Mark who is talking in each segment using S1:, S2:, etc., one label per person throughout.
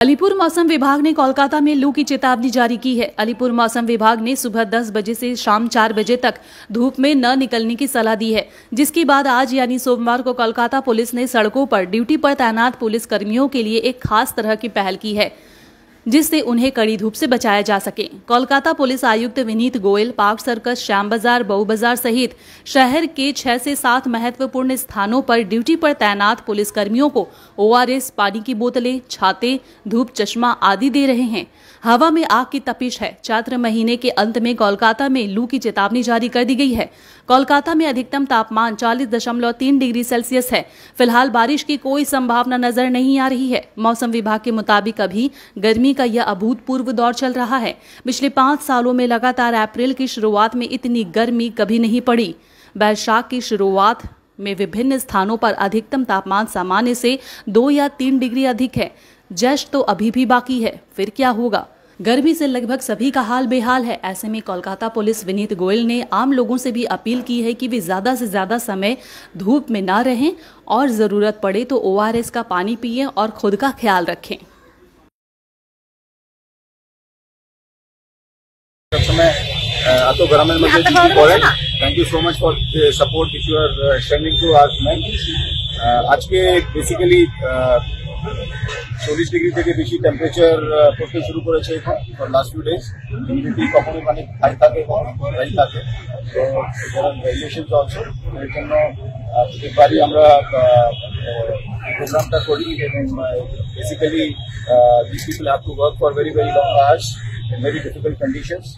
S1: अलीपुर मौसम विभाग ने कोलकाता में लू की चेतावनी जारी की है। अलीपुर मौसम विभाग ने सुबह 10 बजे से शाम 4 बजे तक धूप में न निकलने की सलाह दी है, जिसके बाद आज यानी सोमवार को कोलकाता पुलिस ने सड़कों पर ड्यूटी पर तैनात पुलिस कर्मियों के लिए एक खास तरह की पहल की है। जिससे उन्हें कड़ी धूप से बचाया जा सके। कोलकाता पुलिस आयुक्त Vineet Goyal, park circus, Shyambazar बऊ बाज़ार सहित शहर के छह से सात महत्वपूर्ण स्थानों पर ड्यूटी पर तैनात पुलिस कर्मियों को ओआरएस, पानी की बोतलें, छाते, धूप, चश्मा आदि दे रहे हैं। हवा में आग की तपिश है। चात्र महीने के अंत में कोलकाता में लू की चेतावनी जारी कर दी गई है। कोलकाता में अधिकतम तापमान 40.3 डिग्री सेल्सियस है। फ़िलहाल बारिश की कोई संभावना नज़र नहीं आ रही है। मौसम विभाग के मुताबिक अभी गर्मी का यह अभूतपूर्व दौर चल रहा है। पिछले पाँच सालों में लगातार अप्रैल की शुरुआत में इतनी गर्मी कभी नहीं पड़ी। बैशाख की शुरुआत में विभिन्न स्थानों पर अधिकतम तापमान सामान्य से दो या तीन डिग्री अधिक है। जश्न तो अभी भी बाकी है, फिर क्या होगा? गर्मी से लगभग सभी का हाल बेहाल है। ऐसे में कोलकाता पुलिस विनीत गोयल ने आम लोगों से भी अपील की है कि वे ज़्यादा से ज़्यादा समय धूप में ना रहें और ज़रूरत पड़े तो ओआरएस का पानी पिए और खुद का ख्याल रखें।
S2: এত গরমের মধ্যে ডিউটি করেন thank you so much for support if you are standing to our man আজকে বেসিক্যালি চল্লিশ ডিগ্রি থেকে বেশি টেম্পারেচার পড়তে শুরু করেছে এখন for last few days humidity কখনো মানে হাই থাকে কখনো হাই থাকে তো ভ্যারিয়েশন অলসো এর জন্য প্রত্যেকবারই আমরা প্রোগ্রামটা করি এবং basically this people have to work for very very long hours in very difficult conditions.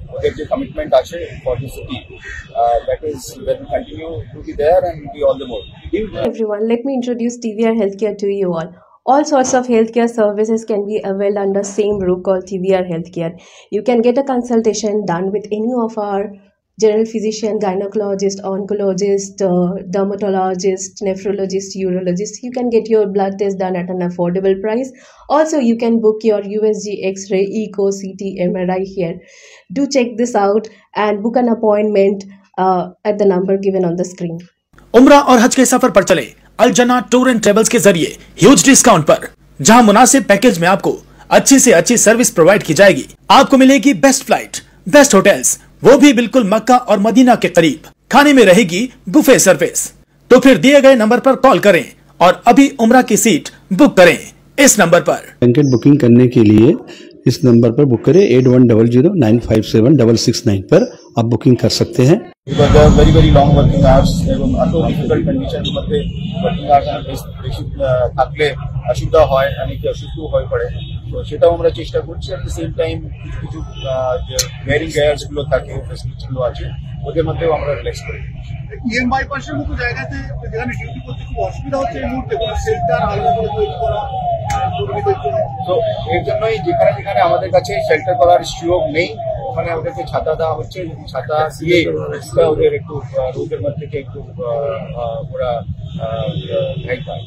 S2: get your commitment actually for the city. Uh, that is we will continue to be there and be all the more.
S3: Everyone, let me introduce TVR Healthcare to you all. All sorts of healthcare services can be availed under same roof called TVR Healthcare. You can get a consultation done with any of our general physician gynaecologist oncologist dermatologist nephrologist urologist you can get your blood test done at an affordable price also you can book your U S G X ray echo C T M R I here do check this out and book an appointment at the number given on the screen
S4: उम्र और हज के सफ़र पर चले अलजना tour and travels के ज़रिए huge discount पर, जहाँ मुनासिब पैकेज में आपको अच्छी से अच्छी सर्विस प्रोवाइड की जाएगी। आपको मिलेगी बेस्ट फ़्लाइट बेस्ट होटल्स वो भी बिल्कुल मक्का और मदीना के करीब खाने में रहेगी बुफे सर्विस तो फिर दिए गए नंबर पर कॉल करें और अभी उम्र की सीट बुक करें इस नंबर पर
S5: ब्लैंकेट बुकिंग करने के लिए इस नंबर पर बुक करें eight one double zero nine five seven double six nine पर आप बुकिंग कर सकते हैं
S2: because they are very very long working hours এবং এত ডিফিকাল্ট কন্ডিশন মধ্যে ওয়ার্কিং আওয়ার্স বেশি থাকলে অসুবিধা হয় অনেকে অসুস্থ হয়ে পড়ে তো সেটাও আমরা চেষ্টা করছি। অ্যাট দ্য সেম টাইম কিছু কিছু যে ওয়ারিংগুলো থাকে ফেসিলিটিসগুলো আছে ওদের মধ্যেও আমরা রিল্যাক্স করি
S6: ইএম বাইপাসের মতো জায়গাতে যেখানে ডিউটি করতে খুব অসুবিধা হচ্ছে এই মুহূর্তে কোনো শেল্টার আলাদা করে তৈরি করা
S2: তো এর জন্যই যেখানে যেখানে আমাদের কাছে শেল্টার করার সুযোগ নেই ওখানে ওদেরকে ছাতা দেওয়া হচ্ছে ছাতা দিয়ে ওদের একটু রোদের মধ্যে একটু ওরা পায়